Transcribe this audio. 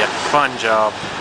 be a fun job.